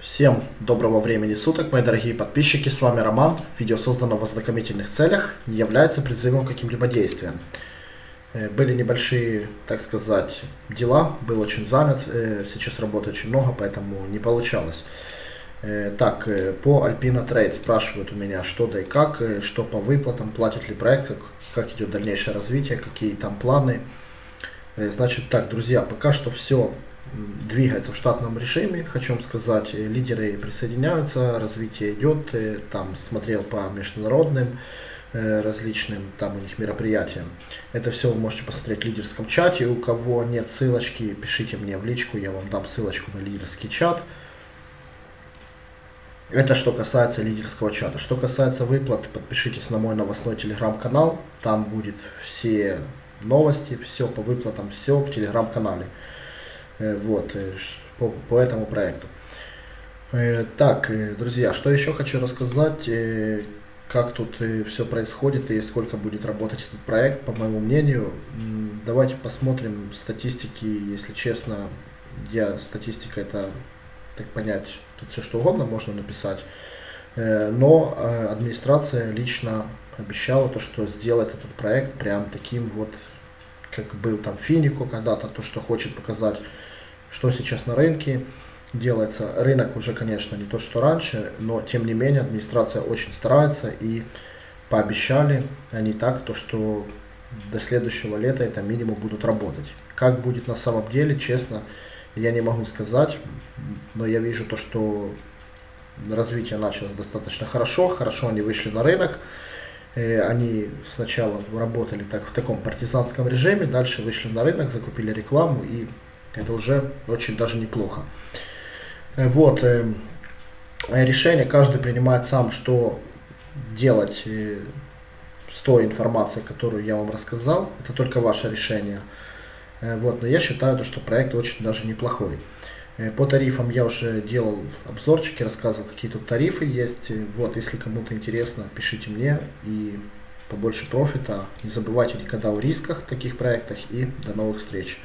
Всем доброго времени суток, мои дорогие подписчики, с вами Роман. Видео создано в ознакомительных целях, не является призывом к каким-либо действиям. Э, были небольшие, так сказать, дела, был очень занят, э, сейчас работы очень много, поэтому не получалось. Э, так, по Alpina Trade спрашивают у меня, что да и как, что по выплатам, платит ли проект, как, как идет дальнейшее развитие, какие там планы. Значит так, друзья, пока что все двигается в штатном режиме, хочу вам сказать, э, лидеры присоединяются, развитие идет, э, там смотрел по международным э, различным там у них мероприятиям. Это все вы можете посмотреть в лидерском чате. У кого нет ссылочки, пишите мне в личку, я вам дам ссылочку на лидерский чат. Это что касается лидерского чата. Что касается выплат, подпишитесь на мой новостной телеграм-канал. Там будет все новости, все по выплатам, все в телеграм-канале. Э, вот, э, по, по этому проекту. Э, так, друзья, что еще хочу рассказать, как тут все происходит и сколько будет работать этот проект, по моему мнению. Давайте посмотрим статистики, если честно, я статистика это, так понять, тут все что угодно можно написать. Но администрация лично обещала то, что сделает этот проект прям таким вот, как был там Финику когда-то, то, что хочет показать что сейчас на рынке делается. Рынок уже, конечно, не то, что раньше, но тем не менее администрация очень старается и пообещали они так, то, что до следующего лета это минимум будут работать. Как будет на самом деле, честно, я не могу сказать, но я вижу то, что развитие началось достаточно хорошо, хорошо они вышли на рынок, они сначала работали так, в таком партизанском режиме, дальше вышли на рынок, закупили рекламу и это уже очень даже неплохо. Э, вот. Э, решение каждый принимает сам, что делать э, с той информацией, которую я вам рассказал. Это только ваше решение. Вот, но я считаю, что проект очень даже неплохой. По тарифам я уже делал обзорчики, рассказывал, какие тут тарифы есть. Вот, если кому-то интересно, пишите мне и побольше профита. Не забывайте никогда о рисках в таких проектах и до новых встреч.